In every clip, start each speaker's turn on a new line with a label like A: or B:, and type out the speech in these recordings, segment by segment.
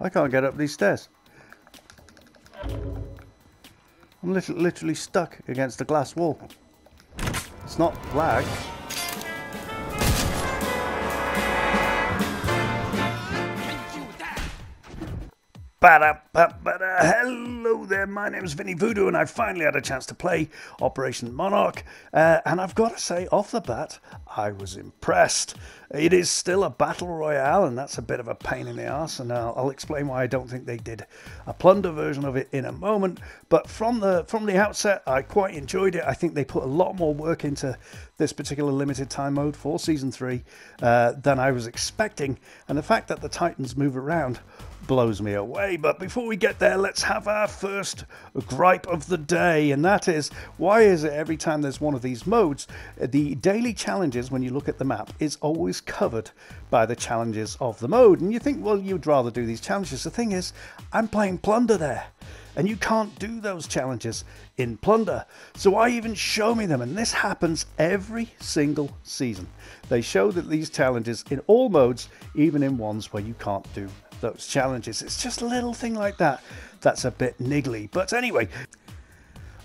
A: I can't get up these stairs. I'm literally stuck against the glass wall. It's not lag. Hello there, my name is Vynny Voodoo, and I finally had a chance to play Operation Monarch. Uh, and I've got to say, off the bat, I was impressed. It is still a battle royale, and that's a bit of a pain in the ass. And I'll, I'll explain why I don't think they did a plunder version of it in a moment. But from the from the outset, I quite enjoyed it. I think they put a lot more work into this particular limited time mode for season three uh, than I was expecting. And the fact that the Titans move around blows me away. But before we get there, let's have our first gripe of the day, and that is why is it every time there's one of these modes, the daily challenges, when you look at the map, is always covered by the challenges of the mode? And you think, well, you'd rather do these challenges. The thing is, I'm playing Plunder there. And you can't do those challenges in Plunder. So why even show me them? And this happens every single season. They show that these challenges in all modes, even in ones where you can't do those challenges. It's just a little thing like that that's a bit niggly. But anyway,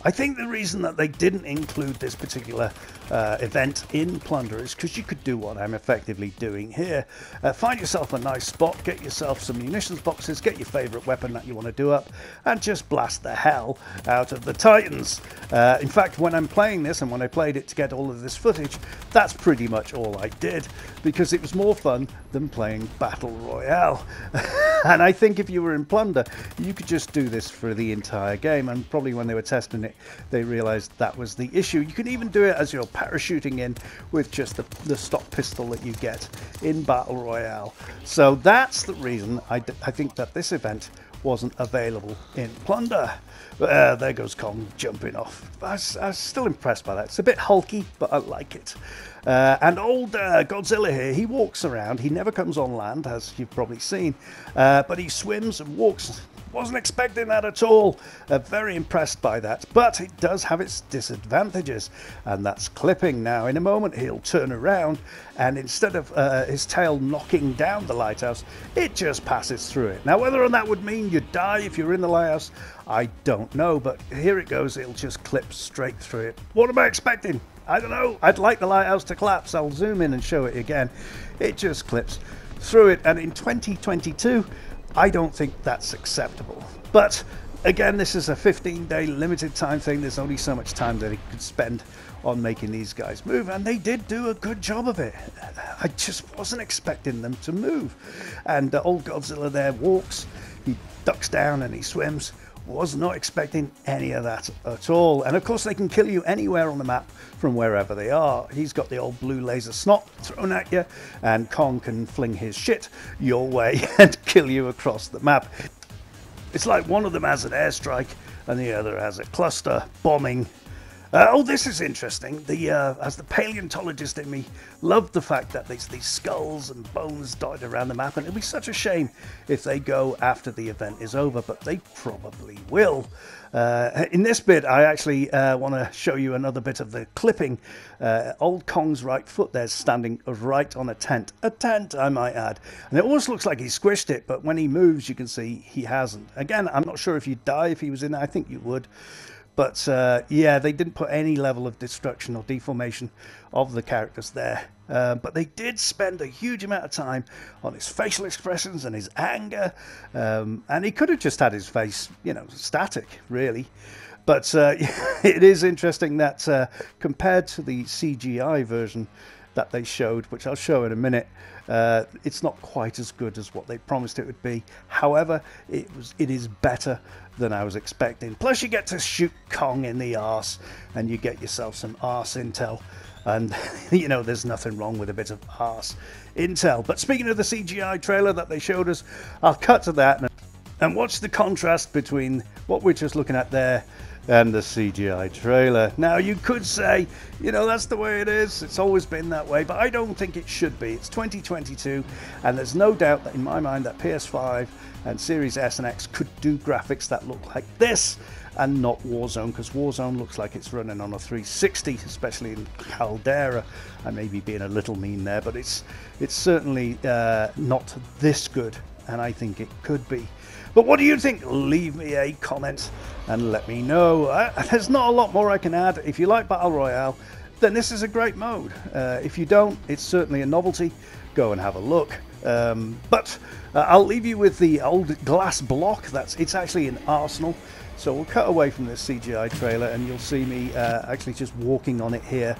A: I think the reason that they didn't include this particular uh, event in Plunder is because you could do what I'm effectively doing here. Uh, find yourself a nice spot, get yourself some munitions boxes, get your favourite weapon that you want to do up, and just blast the hell out of the Titans. Uh, in fact, when I'm playing this and when I played it to get all of this footage, that's pretty much all I did because it was more fun than playing Battle Royale. and I think if you were in Plunder, you could just do this for the entire game. And probably when they were testing it, they realized that was the issue. You can even do it as you're parachuting in with just the, the stock pistol that you get in Battle Royale. So that's the reason I, I think that this event wasn't available in Plunder. Uh, there goes Kong jumping off. I was, I still impressed by that. It's a bit hulky, but I like it. Uh, and old uh, Godzilla here, he walks around. He never comes on land, as you've probably seen, uh, but he swims and walks wasn't expecting that at all. Uh, very impressed by that. But it does have its disadvantages, and that's clipping. Now, in a moment, he'll turn around, and instead of uh, his tail knocking down the lighthouse, it just passes through it. Now, whether or not that would mean you die if you're in the lighthouse, I don't know. But here it goes. It'll just clip straight through it. What am I expecting? I don't know. I'd like the lighthouse to collapse. I'll zoom in and show it again. It just clips through it. And in 2022, I don't think that's acceptable. But again, this is a 15 day limited time thing. There's only so much time that he could spend on making these guys move, and they did do a good job of it. I just wasn't expecting them to move. And uh, old Godzilla there walks, he ducks down and he swims. Was not expecting any of that at all. And of course, they can kill you anywhere on the map from wherever they are. He's got the old blue laser snot thrown at you, and Kong can fling his shit your way and kill you across the map. It's like one of them has an airstrike and the other has a cluster bombing uh, oh, this is interesting. The uh, as the paleontologist in me loved the fact that there's these skulls and bones dotted around the map, and it'd be such a shame if they go after the event is over, but they probably will. Uh, in this bit, I actually uh, want to show you another bit of the clipping. Uh, old Kong's right foot there's standing right on a tent. A tent, I might add. And it almost looks like he squished it, but when he moves, you can see he hasn't. Again, I'm not sure if you'd die if he was in there. I think you would. But uh, yeah, they didn't put any level of destruction or deformation of the characters there. Uh, but they did spend a huge amount of time on his facial expressions and his anger. Um, and he could have just had his face, you know, static, really. But uh, it is interesting that uh, compared to the CGI version that they showed, which I'll show in a minute, uh, it's not quite as good as what they promised it would be. However, it was it is better than I was expecting. Plus, you get to shoot Kong in the arse, and you get yourself some arse intel. And you know, there's nothing wrong with a bit of arse intel. But speaking of the CGI trailer that they showed us, I'll cut to that and, and watch the contrast between what we're just looking at there and the CGI trailer. Now, you could say, you know, that's the way it is. It's always been that way, but I don't think it should be. It's 2022, and there's no doubt that in my mind that PS5 and Series S and X could do graphics that look like this and not Warzone because Warzone looks like it's running on a 360, especially in Caldera. I may be being a little mean there, but it's it's certainly uh, not this good and I think it could be. But what do you think? Leave me a comment and let me know. Uh, there's not a lot more I can add. If you like Battle Royale, then this is a great mode. Uh, if you don't, it's certainly a novelty. Go and have a look. Um, but uh, I'll leave you with the old glass block. That's It's actually an Arsenal. So we'll cut away from this CGI trailer and you'll see me uh, actually just walking on it here.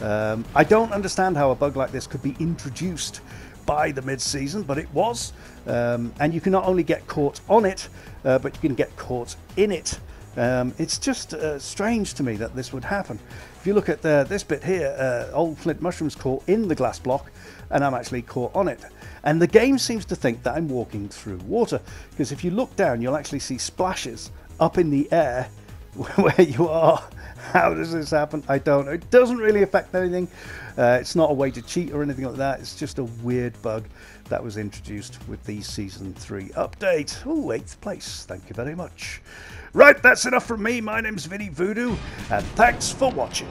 A: Um, I don't understand how a bug like this could be introduced by the mid-season, but it was. Um, and you can not only get caught on it, uh, but you can get caught in it. Um, it's just uh, strange to me that this would happen. If you look at the, this bit here, uh, old flint mushrooms caught in the glass block, and I'm actually caught on it. And the game seems to think that I'm walking through water, because if you look down, you'll actually see splashes up in the air where you are. How does this happen? I don't know. It doesn't really affect anything. Uh, it's not a way to cheat or anything like that. It's just a weird bug that was introduced with the Season 3 update. Oh, eighth place. Thank you very much. Right, that's enough from me. My name's Vynny Voodoo, and thanks for watching.